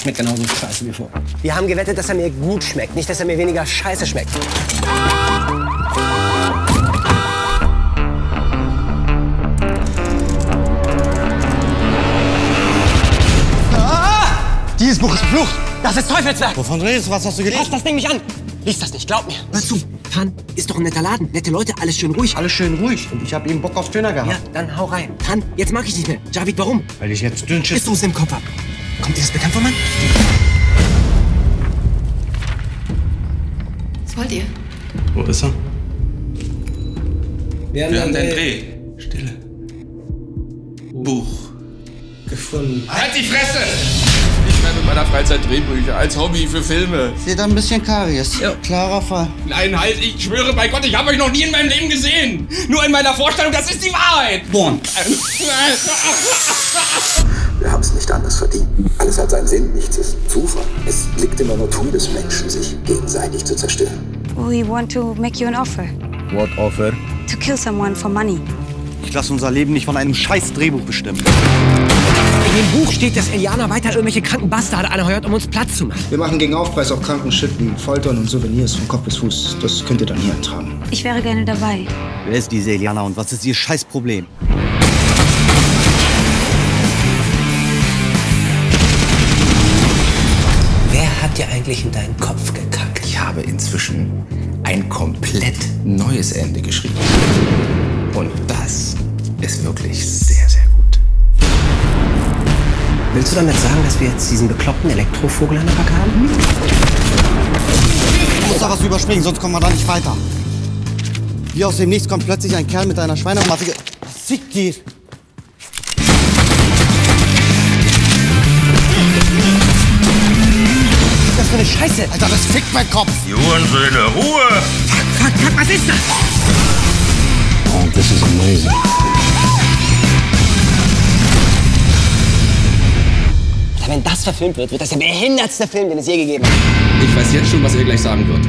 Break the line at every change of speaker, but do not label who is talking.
Schmeckt genauso scheiße wie vor.
Wir haben gewettet, dass er mir gut schmeckt, nicht, dass er mir weniger scheiße schmeckt.
Dieses Buch ist Flucht. Das ist Teufelswerk.
Wovon redest du? Was hast du gelesen?
Lass das Ding nicht an. Lies das nicht, glaub mir. Hör zu. Tan ist doch ein netter Laden. Nette Leute, alles schön ruhig.
Alles schön ruhig. Und ich habe eben Bock auf Döner gehabt.
Ja, dann hau rein. Tan, jetzt mag ich nicht mehr. Javid, warum?
Weil ich jetzt Dünnschiss...
Ist du es im Kopf ab. Kommt dir das bekannt vor, Mann?
Was wollt ihr?
Wo ist er?
Wir haben,
Wir haben
den Dreh
Dreh. Stille. Buch.
gefunden.
Halt die Fresse! Ich schreibe in meiner Freizeit Drehbücher als Hobby für Filme.
Seht ein bisschen Karies. Ja. Klarer Fall.
Nein, halt, ich schwöre bei Gott, ich habe euch noch nie in meinem Leben gesehen. Nur in meiner Vorstellung, das ist die Wahrheit.
Born.
Wir haben es nicht anders verdient. Alles hat seinen Sinn, nichts ist Zufall. Es liegt in der Natur des Menschen, sich gegenseitig zu zerstören.
We want to make you an offer
What offer?
to kill someone for money.
Ich lasse unser Leben nicht von einem scheiß Drehbuch bestimmen.
In dem Buch steht, dass Eliana weiter irgendwelche kranken Bastarde anheuert, um uns Platz zu machen.
Wir machen gegen Aufpreis auch kranken Shit wie Foltern und Souvenirs von Kopf bis Fuß. Das könnt ihr dann hier ertragen.
Ich wäre gerne dabei.
Wer ist diese Eliana und was ist ihr scheiß
dir eigentlich in deinen Kopf gekackt?
Ich habe inzwischen ein komplett neues Ende geschrieben. Und das ist wirklich sehr, sehr gut.
Willst du damit sagen, dass wir jetzt diesen bekloppten Elektrovogel an der Backe haben?
Ich muss da was überspringen, sonst kommen wir da nicht weiter. Wie aus dem Nichts kommt plötzlich ein Kerl mit einer Schweinemaske. Fick dir!
Scheiße.
Alter, das fickt mein Kopf!
Die Hurensöhne, Ruhe!
Fuck, fuck, was ist das?
Alter, wenn das verfilmt wird, wird das der behindertste Film, den es je gegeben hat.
Ich weiß jetzt schon, was er gleich sagen wird.